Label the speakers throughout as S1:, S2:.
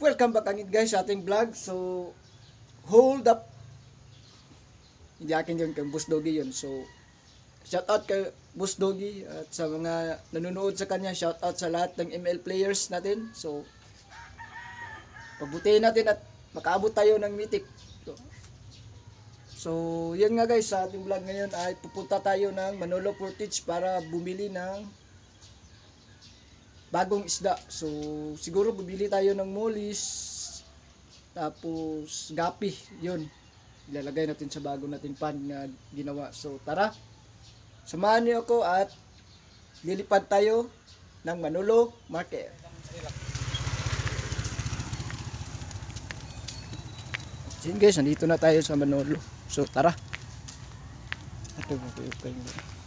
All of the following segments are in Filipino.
S1: welcome back again guys sa ating vlog. So, hold up. Hindi akin yun, kay Boss Doggy yun. So, shout out kay Boss Doggy at sa mga nanonood sa kanya. Shout out sa lahat ng ML players natin. So, pagbutihin natin at makaabot tayo ng mythic. So, so yun nga guys, sa ating vlog ngayon ay pupunta tayo ng Manolo Portage para bumili ng bagong isda. So, siguro bibili tayo ng molis, tapos gapi, yun. Ilalagay natin sa bago nating pan na ginawa. So, tara, samahan niyo ako at lilipad tayo ng Manolo Market. So, yun guys, nandito na tayo sa Manolo. So, tara. Ito, okay, okay. So,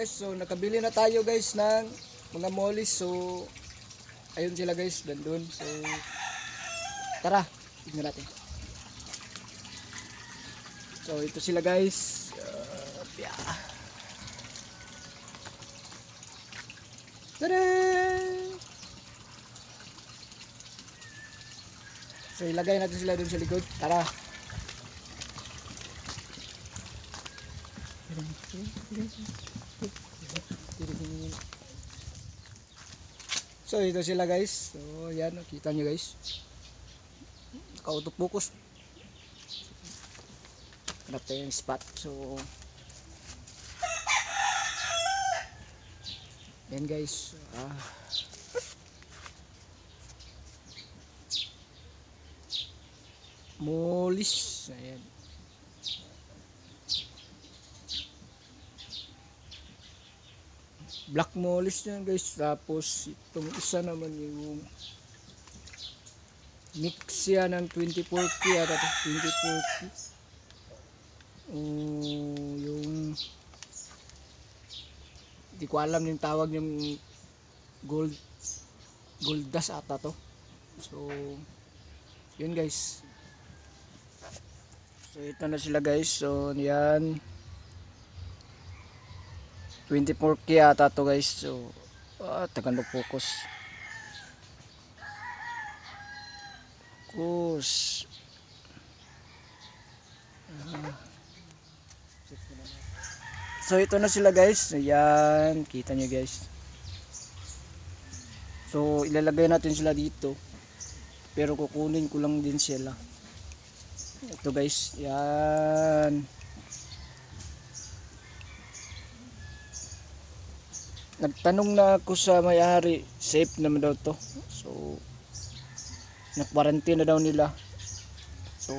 S1: Guys. So, nakabili na tayo guys ng mga mollies. So, ayun sila guys, dandun. So, tara, tignan natin. So, ito sila guys. Uh, yeah. Tada! So, ilagay natin sila dun sa likod. Tara. So ito sila guys. So yan, kita nyo guys. Naka-auto focus. Hanap tayo yung spot. So yan guys. Ah. Molis. Ayan. Black mollies yan guys. Tapos itong isa naman yung mix yan ng 2040 at 2040 uh, yung hindi ko alam yung tawag yung gold gold dust ata to. So yun guys. So ito na sila guys. So yan 24k ata to guys. So ah, tagan focus focus. Ah. so ito na sila guys. Ayan kita nyo guys. So ilalagay natin sila dito. Pero kukunin ko lang din sila. Ito guys. Yan nagtanong na ako sa may-ari safe naman daw to so nag-quarantine na daw nila so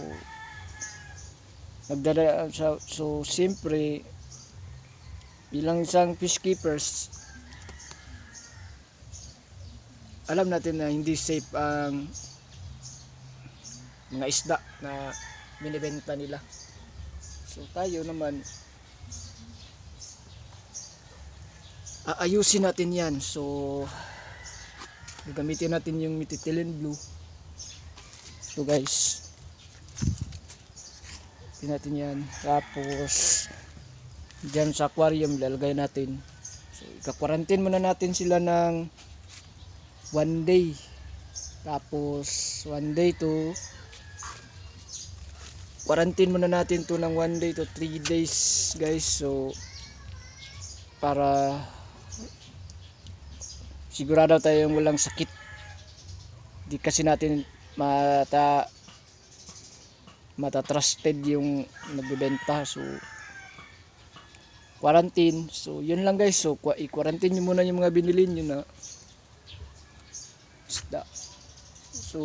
S1: nagdala sa so siyempre bilang isang fish keepers, alam natin na hindi safe ang mga isda na binibenta nila. So tayo naman aayusin natin yan. So gagamitin natin yung metitilene blue. So guys, Tingnan natin yan. Tapos, dyan sa aquarium, lalagay natin. So, ika-quarantine muna natin sila ng one day. Tapos, one day to quarantine muna natin to ng one day to three days, guys. So, para sigurado tayong walang sakit. Di kasi natin mata mata-trusted yung nagbebenta. So, quarantine. So, yun lang guys. So, i-quarantine nyo muna yung mga binili nyo na isda. So,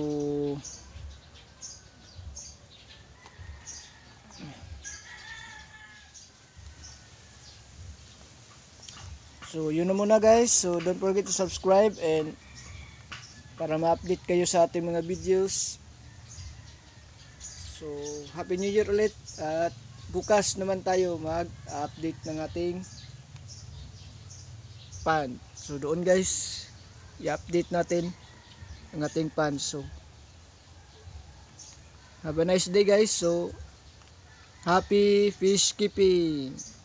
S1: So, yun na muna guys. So, don't forget to subscribe and para ma-update kayo sa ating mga videos. So, Happy New Year ulit at bukas naman tayo mag-update ng ating pan. So, doon guys, i-update natin ang ating pan. So, have a nice day guys. So, happy fish keeping!